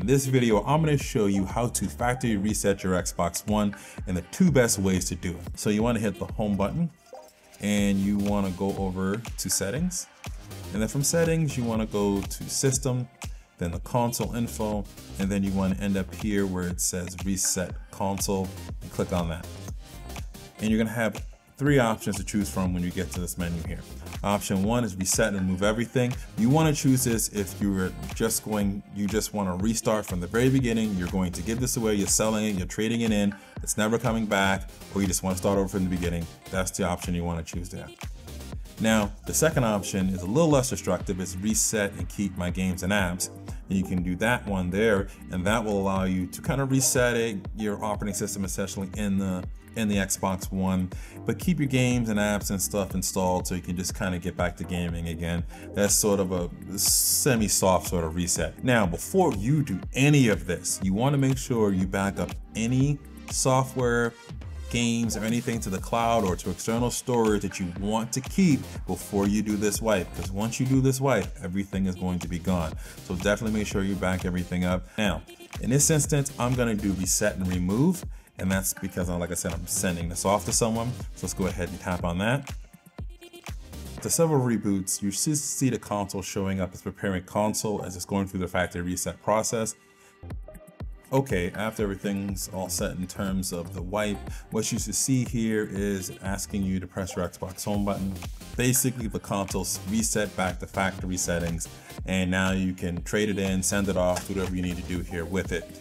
In this video, I'm gonna show you how to factory reset your Xbox One and the two best ways to do it. So you wanna hit the home button and you wanna go over to settings. And then from settings, you wanna go to system, then the console info, and then you wanna end up here where it says reset console and click on that. And you're gonna have three options to choose from when you get to this menu here. Option one is reset and remove everything. You want to choose this if you're just going, you just want to restart from the very beginning. You're going to give this away, you're selling it, you're trading it in, it's never coming back, or you just want to start over from the beginning. That's the option you want to choose there. Now, the second option is a little less destructive. It's reset and keep my games and apps. You can do that one there, and that will allow you to kind of reset it, your operating system essentially in the in the Xbox One, but keep your games and apps and stuff installed so you can just kind of get back to gaming again. That's sort of a semi-soft sort of reset. Now, before you do any of this, you want to make sure you back up any software, games, or anything to the cloud or to external storage that you want to keep before you do this wipe. Because once you do this wipe, everything is going to be gone. So definitely make sure you back everything up. Now, in this instance, I'm going to do reset and remove. And that's because, like I said, I'm sending this off to someone. So let's go ahead and tap on that. To several reboots, you see the console showing up as preparing console as it's going through the factory reset process. Okay, after everything's all set in terms of the wipe, what you should see here is asking you to press your Xbox home button. Basically, the console's reset back to factory settings, and now you can trade it in, send it off, whatever you need to do here with it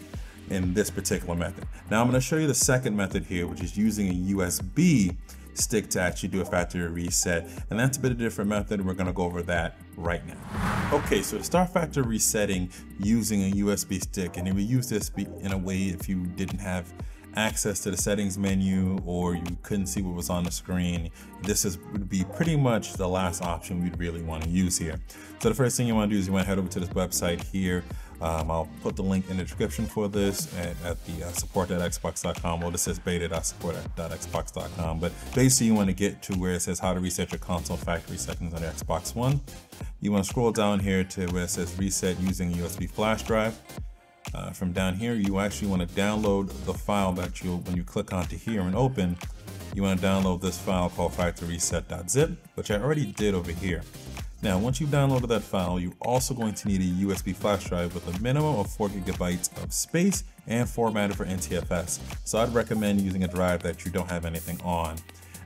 in this particular method. Now I'm going to show you the second method here, which is using a USB stick to actually do a factory reset. And that's a bit of a different method. We're going to go over that right now. Okay, so start factory resetting using a USB stick, and we use this in a way if you didn't have access to the settings menu or you couldn't see what was on the screen, this is would be pretty much the last option we'd really want to use here. So the first thing you want to do is you want to head over to this website here. Um, I'll put the link in the description for this at, at the uh, support.xbox.com. Well, this says beta.support.xbox.com. But basically, you want to get to where it says how to reset your console factory settings on Xbox One. You want to scroll down here to where it says reset using USB flash drive. Uh, from down here, you actually want to download the file that you, when you click onto here and open, you want to download this file called factoryreset.zip, which I already did over here. Now, once you've downloaded that file, you're also going to need a USB flash drive with a minimum of 4 gigabytes of space and formatted for NTFS. So I'd recommend using a drive that you don't have anything on,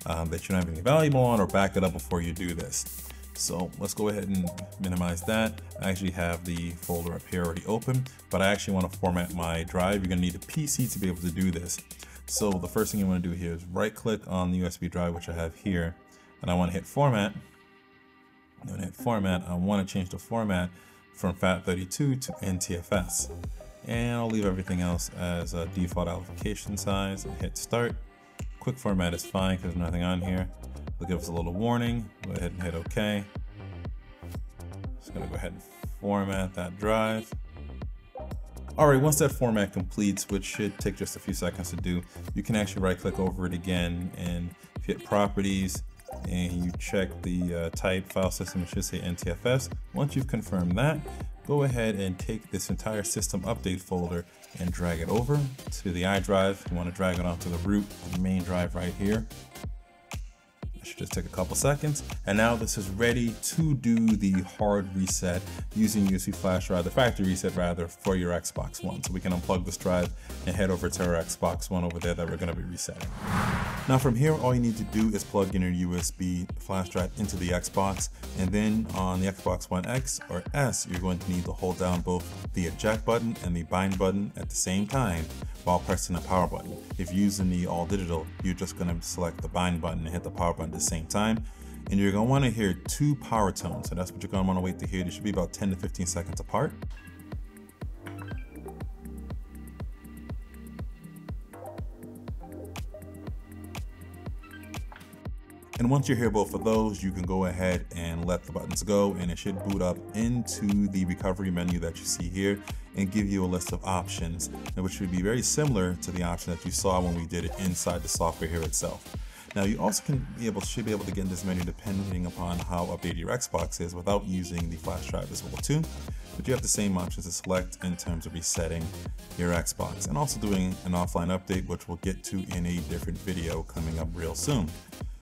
um, that you don't have anything valuable on, or back it up before you do this. So let's go ahead and minimize that. I actually have the folder up here already open, but I actually want to format my drive. You're going to need a PC to be able to do this. So the first thing you want to do here is right click on the USB drive, which I have here, and I want to hit format. Format. I want to change the format from FAT32 to NTFS. And I'll leave everything else as a default allocation size hit start. Quick format is fine because there's nothing on here. It'll give us a little warning. Go ahead and hit OK. Just gonna go ahead and format that drive. All right, once that format completes, which should take just a few seconds to do, you can actually right click over it again and hit properties and you check the uh, type file system, it should say NTFS. Once you've confirmed that, go ahead and take this entire system update folder and drag it over to the iDrive. You want to drag it onto the root, the main drive right here. It should just take a couple seconds. And now this is ready to do the hard reset using USB flash drive, the factory reset rather, for your Xbox One. So we can unplug this drive and head over to our Xbox One over there that we're gonna be resetting. Now from here, all you need to do is plug in your USB flash drive into the Xbox. And then on the Xbox One X or S, you're going to need to hold down both the eject button and the bind button at the same time while pressing the power button. If you're using the all digital, you're just gonna select the bind button and hit the power button at the same time. And you're gonna wanna hear two power tones. So that's what you're gonna wanna wait to hear. They should be about 10 to 15 seconds apart. And once you hear both of those, you can go ahead and let the buttons go and it should boot up into the recovery menu that you see here and give you a list of options, which would be very similar to the option that you saw when we did it inside the software here itself. Now you also can be able should be able to get in this menu depending upon how updated your Xbox is without using the flash drive as well too. But you have the same options to select in terms of resetting your Xbox and also doing an offline update which we'll get to in a different video coming up real soon.